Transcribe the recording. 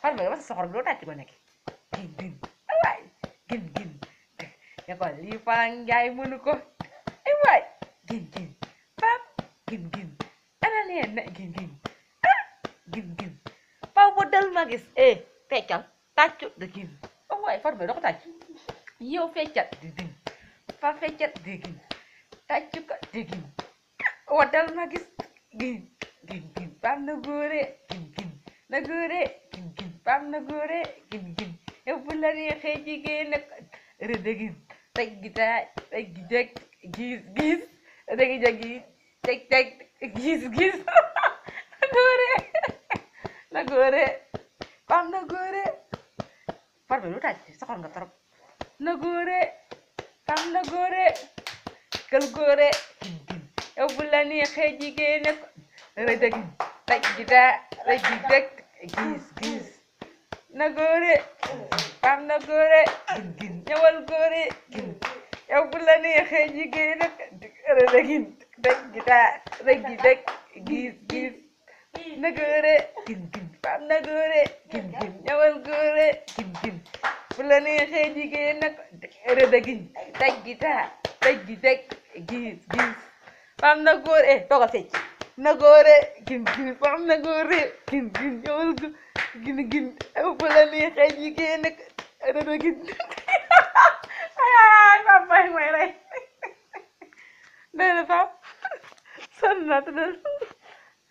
xar ba nga sa soxor bi doo tàcc ko nekk gin gin ay waay gin gin ne ko lii Fara Njaay mënu ko ay waay gin gin pap gin gin ana nee na gin gin ah gin gin paw ba dal ma gis eh feccal tàccu da gin ay waay far ba doo ko tàcc yow feccal di gin fa feccal di gin tàccu ko di gin watal ma gis gin gin gin bam na góore gin gin na góore gin gin bam na góore gin gin yow bu la neexee jigéen nag rëdd gin teg gi taay teg gi jeg gis gis teg gi jeg gis teg teg gis gis na góore na góore bam na góore farba lu tàcc soxor nga trop na góore xam na góore kël góore yow bu la neexee jigéen ne ko rëjëg taj gi daa rëj gi dëkk gis gis na góore xam na góore ñëwal góore yow bu la neexee jigéen ne ko rëjëg taj gi daa rëj gi dëkk gis gis na góore gin gin faam na góore gin gin ñëwal góore gin gin fu la neexee jigéen nag rëda gin taj gi taa taj gi teg gis gis faam na góore toogal fecc na góore gin gin faam na góore gin gin ñëwal góore gin gin fu la neexee jigéen nag rëda gin ay faam may may rey nee na faam sonn na te